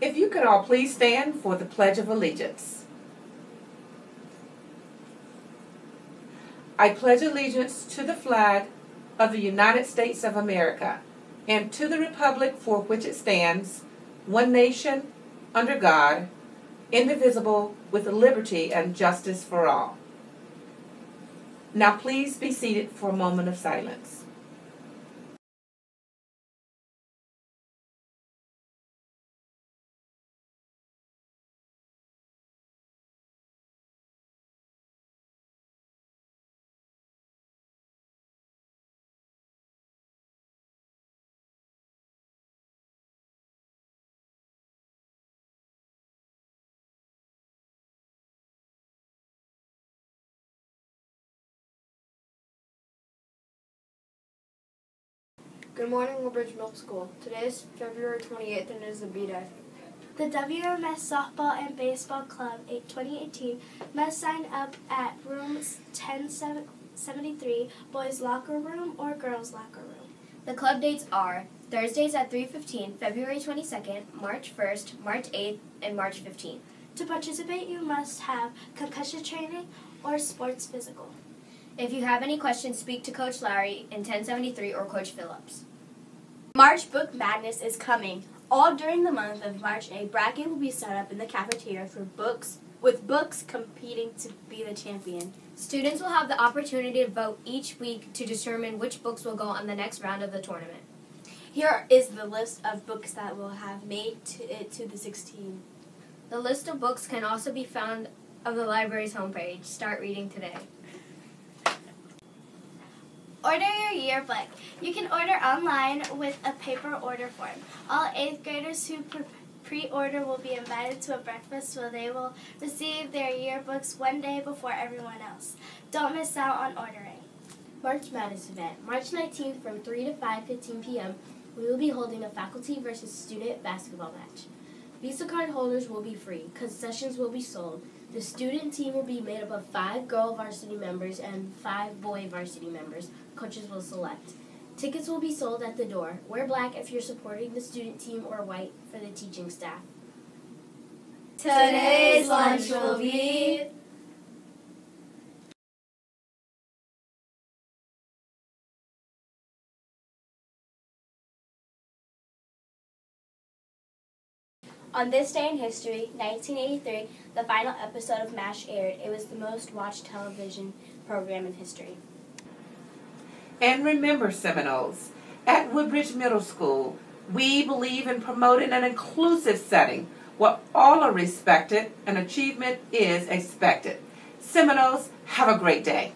If you could all please stand for the Pledge of Allegiance. I pledge allegiance to the flag of the United States of America and to the republic for which it stands, one nation, under God, indivisible, with liberty and justice for all. Now please be seated for a moment of silence. Good morning, Woodbridge Middle School. Today is February 28th and it is a B day. The WMS Softball and Baseball Club 2018 must sign up at room 1073, boys locker room or girls locker room. The club dates are Thursdays at 3:15, February 22nd, March 1st, March 8th, and March 15th. To participate, you must have concussion training or sports physical. If you have any questions, speak to Coach Lowry in 1073 or Coach Phillips. March Book Madness is coming. All during the month of March, a bracket will be set up in the cafeteria for books, with books competing to be the champion. Students will have the opportunity to vote each week to determine which books will go on the next round of the tournament. Here is the list of books that will have made to it to the 16. The list of books can also be found on the library's homepage. Start reading today. Order your yearbook. You can order online with a paper order form. All 8th graders who pre order will be invited to a breakfast where they will receive their yearbooks one day before everyone else. Don't miss out on ordering. March Madness event. March 19th from 3 to 5:15 p.m. We will be holding a faculty versus student basketball match. Visa card holders will be free. Concessions will be sold. The student team will be made up of five girl varsity members and five boy varsity members. Coaches will select. Tickets will be sold at the door. Wear black if you're supporting the student team or white for the teaching staff. Today's lunch will be On this day in history, 1983, the final episode of MASH aired. It was the most watched television program in history. And remember, Seminoles, at Woodbridge Middle School, we believe in promoting an inclusive setting where all are respected and achievement is expected. Seminoles, have a great day.